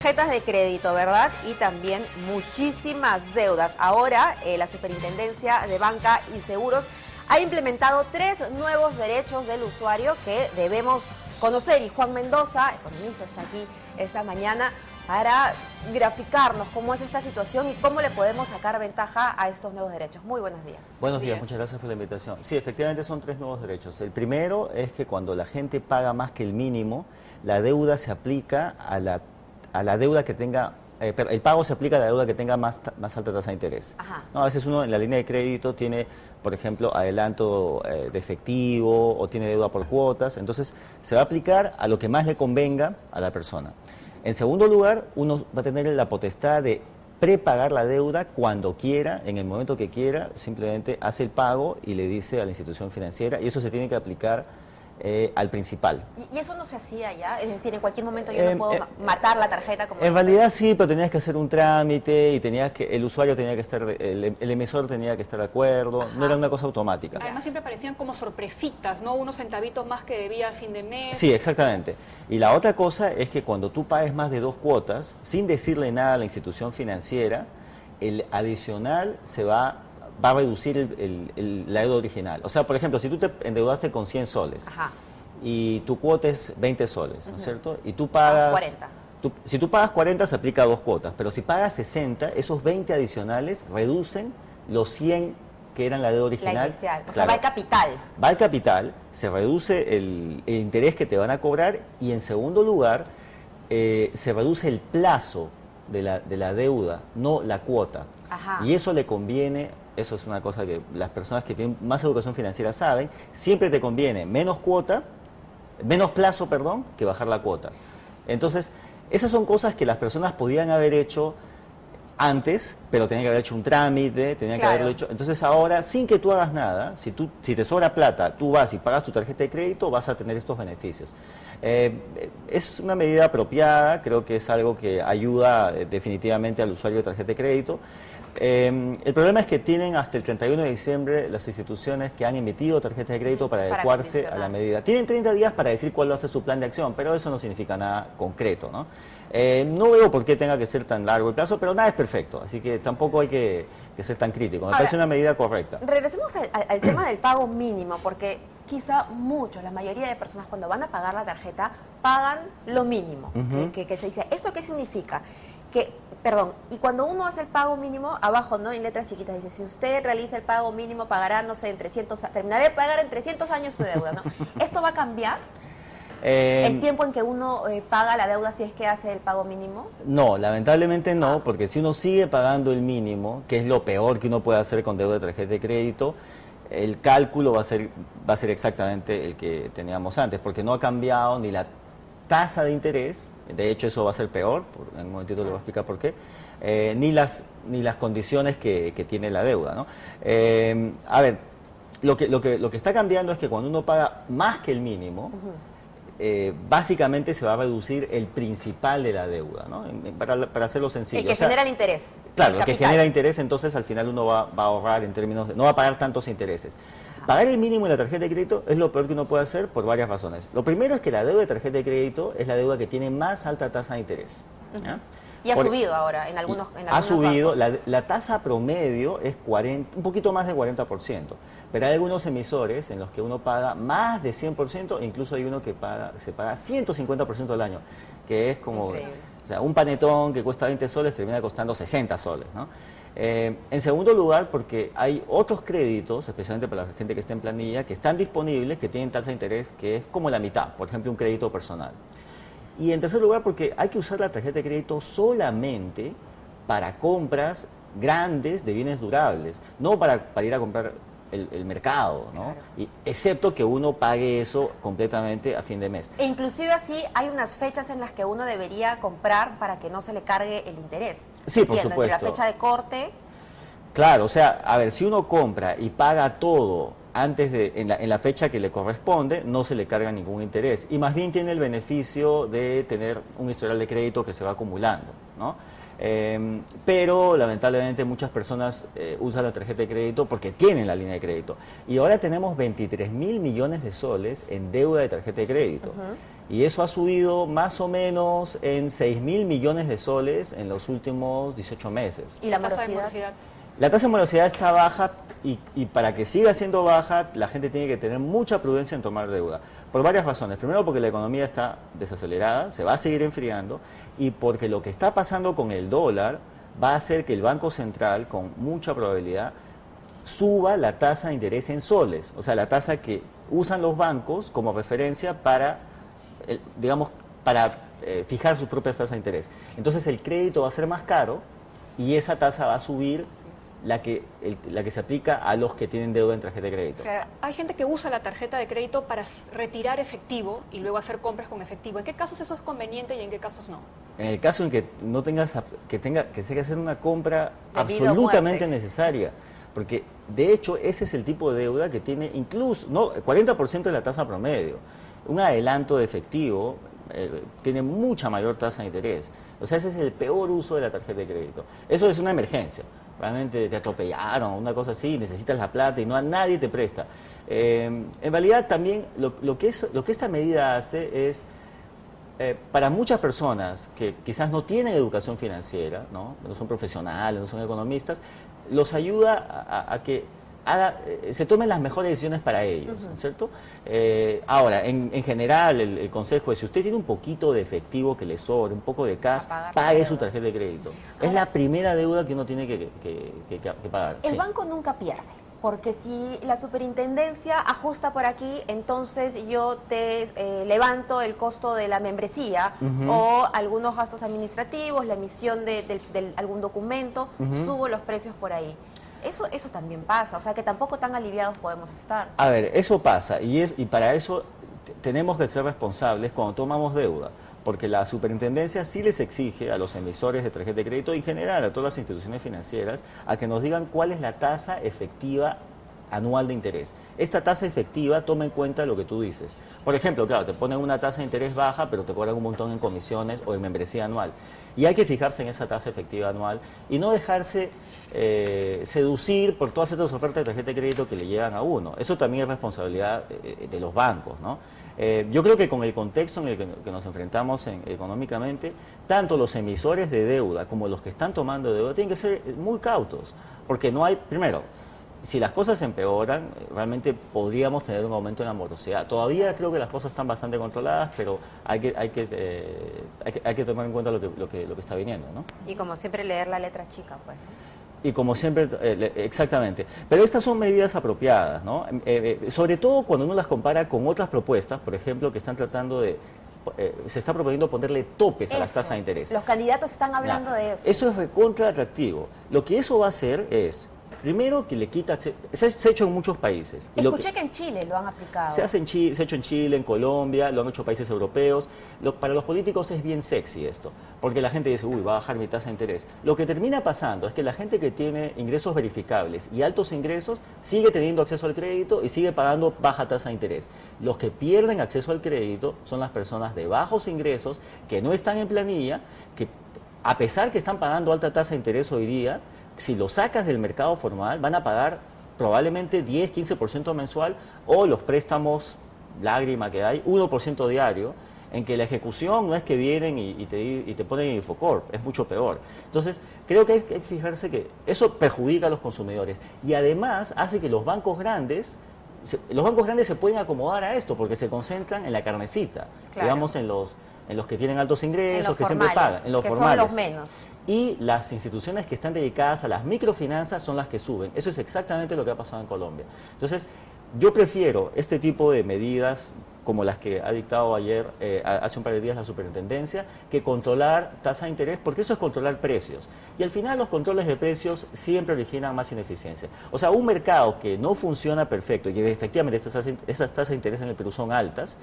Tarjetas de crédito, ¿verdad? Y también muchísimas deudas. Ahora, eh, la Superintendencia de Banca y Seguros ha implementado tres nuevos derechos del usuario que debemos conocer. Y Juan Mendoza, economista, está aquí esta mañana para graficarnos cómo es esta situación y cómo le podemos sacar ventaja a estos nuevos derechos. Muy buenos días. Buenos días, muchas gracias por la invitación. Sí, efectivamente son tres nuevos derechos. El primero es que cuando la gente paga más que el mínimo, la deuda se aplica a la a la deuda que tenga, eh, el pago se aplica a la deuda que tenga más, más alta tasa de interés. No, a veces uno en la línea de crédito tiene, por ejemplo, adelanto eh, de efectivo o tiene deuda por cuotas, entonces se va a aplicar a lo que más le convenga a la persona. En segundo lugar, uno va a tener la potestad de prepagar la deuda cuando quiera, en el momento que quiera, simplemente hace el pago y le dice a la institución financiera, y eso se tiene que aplicar eh, al principal. ¿Y, eso no se hacía ya? Es decir, en cualquier momento yo no em, puedo eh, matar la tarjeta como... En realidad sí, pero tenías que hacer un trámite y tenías que, el usuario tenía que estar, el, emisor tenía que estar de acuerdo, no era una cosa automática. Además siempre parecían como sorpresitas, ¿no? Unos centavitos más que debía al fin de mes. Sí, exactamente. Y la otra cosa es que cuando tú pagues más de dos cuotas, sin decirle nada a la institución financiera, el adicional se va va a reducir el, la deuda original. O sea, por ejemplo, si tú te endeudaste con 100 soles y tu cuota es 20 soles, ¿no es cierto? Y tú pagas... 40. si tú pagas 40 se aplica dos cuotas, pero si pagas 60, esos 20 adicionales reducen los 100 que eran la deuda original. La inicial, o sea, va al capital. Va al capital, se reduce el, interés que te van a cobrar y en segundo lugar eh, se reduce el plazo de la, de la deuda, no la cuota. Y eso le conviene eso es una cosa que las personas que tienen más educación financiera saben, siempre te conviene menos cuota, menos plazo, perdón, que bajar la cuota. Entonces, esas son cosas que las personas podían haber hecho antes, pero tenían que haber hecho un trámite, tenían que haberlo hecho. Entonces ahora, sin que tú hagas nada, si, tú, si te sobra plata, tú vas y pagas tu tarjeta de crédito, vas a tener estos beneficios. Eh, es una medida apropiada, creo que es algo que ayuda eh, definitivamente al usuario de tarjeta de crédito. Eh, el problema es que tienen hasta el 31 de diciembre las instituciones que han emitido tarjetas de crédito para, adecuarse a la medida. Tienen 30 días para decir cuál va a ser su plan de acción, pero eso no significa nada concreto. No, eh, no veo por qué tenga que ser tan largo el plazo, pero nada es perfecto, así que tampoco hay que, ser tan crítico. Me parece una medida correcta. Regresemos al, tema del pago mínimo, porque quizá muchos, la mayoría de personas cuando van a pagar la tarjeta pagan lo mínimo. que se dice, ¿esto qué significa? Que, perdón, y cuando uno hace el pago mínimo, abajo, ¿no? En letras chiquitas dice, si usted realiza el pago mínimo, pagará, no sé, en 300, terminaré de pagar en 300 años su deuda, ¿no? ¿Esto va a cambiar? Eh, ¿El tiempo en que uno eh, paga la deuda si es que hace el pago mínimo? No, lamentablemente no, ah. porque si uno sigue pagando el mínimo, que es lo peor que uno puede hacer con deuda de tarjeta de crédito, el cálculo va a ser, va a ser exactamente el que teníamos antes, porque no ha cambiado ni la tasa de interés, de hecho eso va a ser peor, en un momentito le voy a explicar por qué, eh, ni, las, ni las condiciones que, tiene la deuda. ¿no? Eh, a ver, lo que, lo, que, lo que está cambiando es que cuando uno paga más que el mínimo, eh, básicamente se va a reducir el principal de la deuda, ¿no? para, para hacerlo sencillo. El que genera el interés. Claro, el, que genera interés, entonces al final uno va, va, a ahorrar en términos de, no va a pagar tantos intereses. Pagar el mínimo en la tarjeta de crédito es lo peor que uno puede hacer por varias razones. Lo primero es que la deuda de tarjeta de crédito es la deuda que tiene más alta tasa de interés. Y ha subido ahora en algunos en Ha subido, la, tasa promedio es 40, un poquito más del 40%, pero hay algunos emisores en los que uno paga más de 100%, e incluso hay uno que paga, se paga 150% al año, que es como... O sea, un panetón que cuesta 20 soles termina costando 60 soles, ¿no? Eh, en segundo lugar, porque hay otros créditos, especialmente para la gente que está en planilla, que están disponibles, que tienen tasa de interés que es como la mitad, por ejemplo, un crédito personal. Y en tercer lugar, porque hay que usar la tarjeta de crédito solamente para compras grandes de bienes durables, no para, para ir a comprar el, mercado, ¿no? Y, excepto que uno pague eso completamente a fin de mes. E inclusive así hay unas fechas en las que uno debería comprar para que no se le cargue el interés. Sí, por supuesto. la fecha de corte. Claro, o sea, a ver, si uno compra y paga todo antes de, en la, en la fecha que le corresponde, no se le carga ningún interés. Y más bien tiene el beneficio de tener un historial de crédito que se va acumulando, ¿no? Em, pero lamentablemente muchas personas eh, usan la tarjeta de crédito porque tienen la línea de crédito. Y ahora tenemos 23 mil millones de soles en deuda de tarjeta de crédito. Y eso ha subido más o menos en 6 mil millones de soles en los últimos 18 meses. ¿Y la tasa de morosidad? La tasa de morosidad está baja y, para que siga siendo baja, la gente tiene que tener mucha prudencia en tomar deuda. Por varias razones. Primero, porque la economía está desacelerada, se va a seguir enfriando, y porque lo que está pasando con el dólar va a hacer que el Banco Central, con mucha probabilidad, suba la tasa de interés en soles, o sea, la tasa que usan los bancos como referencia para, digamos, para eh, fijar sus propias tasas de interés. Entonces el crédito va a ser más caro y esa tasa va a subir la que, la que se aplica a los que tienen deuda en tarjeta de crédito. hay gente que usa la tarjeta de crédito para retirar efectivo y luego hacer compras con efectivo. ¿En qué casos eso es conveniente y en qué casos no? En el caso en que no tengas que tenga que hacer una compra absolutamente necesaria, porque de hecho ese es el tipo de deuda que tiene incluso no 40% de la tasa promedio. Un adelanto de efectivo eh, tiene mucha mayor tasa de interés. O sea, ese es el peor uso de la tarjeta de crédito. Eso es una emergencia realmente te atropellaron, una cosa así, necesitas la plata y no a nadie te presta. Eh, en realidad también lo, que lo que esta medida hace es, eh, para muchas personas que quizás no tienen educación financiera, no, no son profesionales, no son economistas, los ayuda a que eh, se tomen las mejores decisiones para ellos, ¿cierto? Eh, ahora, en, general, el, consejo es, si usted tiene un poquito de efectivo que le sobre, un poco de cash, pague su tarjeta de crédito. es la primera deuda que uno tiene que, pagar. El banco nunca pierde. Porque si la superintendencia ajusta por aquí, entonces yo te eh, levanto el costo de la membresía o algunos gastos administrativos, la emisión de, algún documento, subo los precios por ahí. Eso, eso también pasa, o sea que tampoco tan aliviados podemos estar. A ver, eso pasa y, es, y para eso tenemos que ser responsables cuando tomamos deuda, porque la superintendencia sí les exige a los emisores de tarjeta de crédito y en general a todas las instituciones financieras a que nos digan cuál es la tasa efectiva anual de interés. Esta tasa efectiva toma en cuenta lo que tú dices. Por ejemplo, claro, te ponen una tasa de interés baja, pero te cobran un montón en comisiones o en membresía anual. Y hay que fijarse en esa tasa efectiva anual y no dejarse eh, seducir por todas estas ofertas de tarjeta de crédito que le llegan a uno. Eso también es responsabilidad eh, de, los bancos, ¿no? Eh, yo creo que con el contexto en el que, nos enfrentamos económicamente, tanto los emisores de deuda como los que están tomando deuda tienen que ser muy cautos, porque no hay, primero, si las cosas empeoran, realmente podríamos tener un aumento en la morosidad. Todavía creo que las cosas están bastante controladas, pero hay que, hay que, eh, hay que, tomar en cuenta lo que, lo, que, lo que está viniendo. ¿no? Y como siempre, leer la letra chica, pues. Y como siempre, eh, exactamente. Pero estas son medidas apropiadas, ¿no? Eh, sobre todo cuando uno las compara con otras propuestas, por ejemplo, que están tratando de se está proponiendo ponerle topes a las tasas de interés. Los candidatos están hablando de eso. Eso es recontra atractivo. Lo que eso va a hacer es Primero que le quita, se, se, ha hecho en muchos países. Escuché que, en Chile lo han aplicado. Se, hace en Chile, se ha hecho en Chile, en Colombia, lo han hecho países europeos. para los políticos es bien sexy esto, porque la gente dice, uy, va a bajar mi tasa de interés. Lo que termina pasando es que la gente que tiene ingresos verificables y altos ingresos sigue teniendo acceso al crédito y sigue pagando baja tasa de interés. Los que pierden acceso al crédito son las personas de bajos ingresos que no están en planilla, que a pesar que están pagando alta tasa de interés hoy día, si lo sacas del mercado formal, van a pagar probablemente 10, 15% mensual o los préstamos lágrima que hay, 1% diario, en que la ejecución no es que vienen y, te, y te ponen en Infocorp, es mucho peor. Entonces, creo que hay que fijarse que eso perjudica a los consumidores y además hace que los bancos grandes los bancos grandes se pueden acomodar a esto porque se concentran en la carnecita, digamos en los en los que tienen altos ingresos, que siempre pagan, en los formales. Son los menos y las instituciones que están dedicadas a las microfinanzas son las que suben. Eso es exactamente lo que ha pasado en Colombia. Entonces, yo prefiero este tipo de medidas como las que ha dictado ayer, eh, hace un par de días la superintendencia, que controlar tasa de interés, porque eso es controlar precios. Y al final los controles de precios siempre originan más ineficiencia. O sea, un mercado que no funciona perfecto y efectivamente esas tasas de interés en el Perú son altas,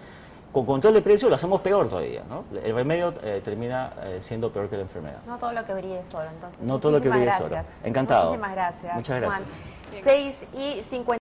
con control de precio lo hacemos peor todavía, ¿no? El remedio eh, termina eh, siendo peor que la enfermedad. No todo lo que brille es oro, entonces. No todo lo que brille es oro. Encantado. Muchísimas gracias. Muchas gracias. Juan. 6 y 50.